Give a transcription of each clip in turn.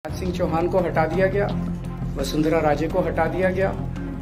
शिवराज सिंह चौहान को हटा दिया गया, वसुंधरा राजे को हटा दिया गया,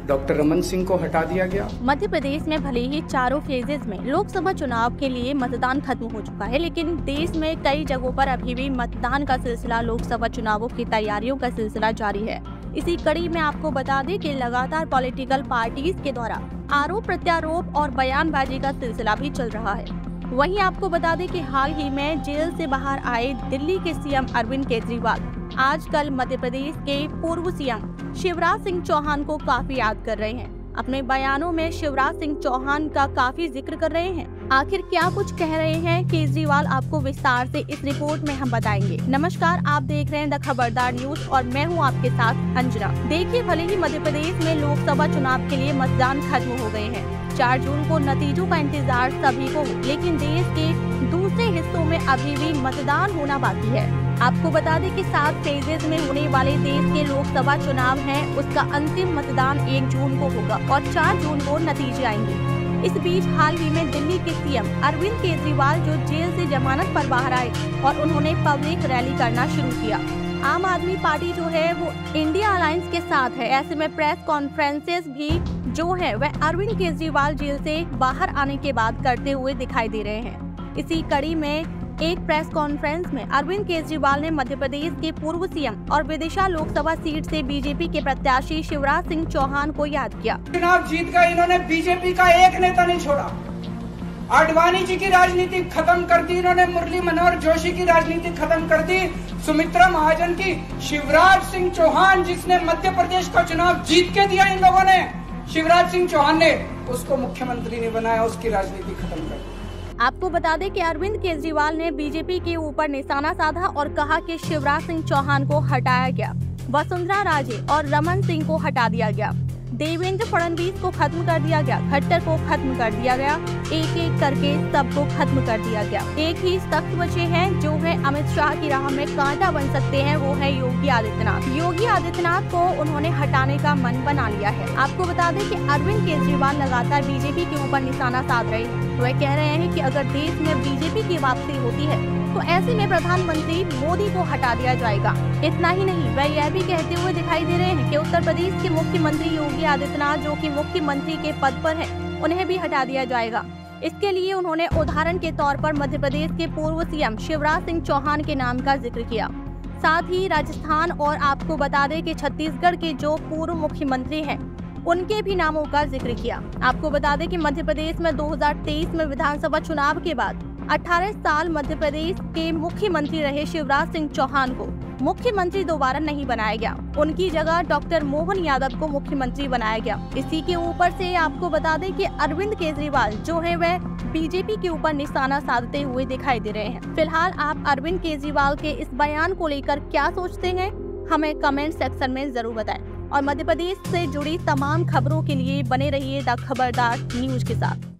डॉक्टर रमन सिंह को हटा दिया गया। मध्य प्रदेश में भले ही चारों फेजेज में लोकसभा चुनाव के लिए मतदान खत्म हो चुका है, लेकिन देश में कई जगहों पर अभी भी मतदान का सिलसिला, लोकसभा चुनावों की तैयारियों का सिलसिला जारी है। इसी कड़ी में आपको बता दें कि लगातार पॉलिटिकल पार्टीज़ के द्वारा आरोप प्रत्यारोप और बयानबाजी का सिलसिला भी चल रहा है। वहीं आपको बता दें कि हाल ही में जेल से बाहर आए दिल्ली के सीएम अरविंद केजरीवाल आजकल मध्य प्रदेश के पूर्व सीएम शिवराज सिंह चौहान को काफ़ी याद कर रहे हैं। अपने बयानों में शिवराज सिंह चौहान का काफ़ी ज़िक्र कर रहे हैं। आखिर क्या कुछ कह रहे हैं? केजरीवाल आपको विस्तार से इस रिपोर्ट में हम बताएँगे। नमस्कार, आप देख रहे हैं द खबरदार न्यूज़ और मैं हूँ आपके साथ अंजना। देखिए, भले ही मध्य प्रदेश में लोकसभा चुनाव के लिए मतदान खत्म हो गए हैं। चार जून को नतीजों का इंतज़ार सभी को, लेकिन देश के दूसरे हिस्सों में अभी भी मतदान होना बाकी है। आपको बता दें कि सात फेजेज में होने वाले देश के लोकसभा चुनाव हैं। उसका अंतिम मतदान एक जून को होगा और चार जून को नतीजे आएँगे। इस बीच हाल ही में दिल्ली के सीएम अरविंद केजरीवाल जो जेल से जमानत पर बाहर आए और उन्होंने पब्लिक रैली करना शुरू किया। आम आदमी पार्टी जो है, वो इंडिया अलायंस के साथ है। ऐसे में प्रेस कॉन्फ्रेंसेस भी जो है, वह अरविंद केजरीवाल जेल से बाहर आने के बाद करते हुए दिखाई दे रहे हैं। इसी कड़ी में एक प्रेस कॉन्फ्रेंस में अरविंद केजरीवाल ने मध्य प्रदेश के पूर्व सीएम और विदिशा लोकसभा सीट से बीजेपी के प्रत्याशी शिवराज सिंह चौहान को याद किया। चुनाव जीत कर इन्होंने बीजेपी का एक नेता नहीं छोड़ा। आडवाणी जी की राजनीति खत्म कर दी, इन्होंने मुरली मनोहर जोशी की राजनीति खत्म कर दी, सुमित्रा महाजन की, शिवराज सिंह चौहान जिसने मध्य प्रदेश का चुनाव जीत के दिया इन लोगों ने, शिवराज सिंह चौहान ने, उसको मुख्यमंत्री ने बनाया, उसकी राजनीति खत्म आपको बता दें कि अरविंद केजरीवाल ने बीजेपी के ऊपर निशाना साधा और कहा कि शिवराज सिंह चौहान को हटाया गया। वसुंधरा राजे और रमन सिंह को हटा दिया गया। देवेंद्र फडणवीस को खत्म कर दिया गया। खट्टर को खत्म कर दिया गया। एक एक करके सबको खत्म कर दिया गया। एक ही सख्त बचे हैं जो है अमित शाह की राह में कांटा बन सकते हैं, वो है योगी आदित्यनाथ। योगी आदित्यनाथ को उन्होंने हटाने का मन बना लिया है। आपको बता दें कि अरविंद केजरीवाल लगातार बीजेपी के ऊपर निशाना साध रहे हैं। वह कह रहे हैं कि अगर देश में बीजेपी की वापसी होती है तो ऐसे में प्रधानमंत्री मोदी को हटा दिया जाएगा। इतना ही नहीं, वह यह भी कहते हुए दिखाई दे रहे हैं कि उत्तर प्रदेश के मुख्यमंत्री योगी आदित्यनाथ, जो कि मुख्यमंत्री के पद पर है उन्हें भी हटा दिया जाएगा। इसके लिए उन्होंने उदाहरण के तौर पर मध्य प्रदेश के पूर्व सीएम शिवराज सिंह चौहान के नाम का ज़िक्र किया। साथ ही राजस्थान और आपको बता दें कि छत्तीसगढ़ के जो पूर्व मुख्यमंत्री हैं, उनके भी नामों का ज़िक्र किया। आपको बता दें कि मध्य प्रदेश में 2023 में विधानसभा चुनाव के बाद 18 साल मध्य प्रदेश के मुख्यमंत्री रहे शिवराज सिंह चौहान को मुख्यमंत्री दोबारा नहीं बनाया गया। उनकी जगह डॉक्टर मोहन यादव को मुख्यमंत्री बनाया गया। इसी के ऊपर से आपको बता दें कि अरविंद केजरीवाल जो है, वह बीजेपी के ऊपर निशाना साधते हुए दिखाई दे रहे हैं। फ़िलहाल आप अरविंद केजरीवाल के इस बयान को लेकर क्या सोचते हैं? हमें कमेंट सेक्शन में ज़रूर बताएँ। और मध्य प्रदेश से जुड़ी तमाम खबरों के लिए बने रहिए द खबरदार न्यूज़ के साथ।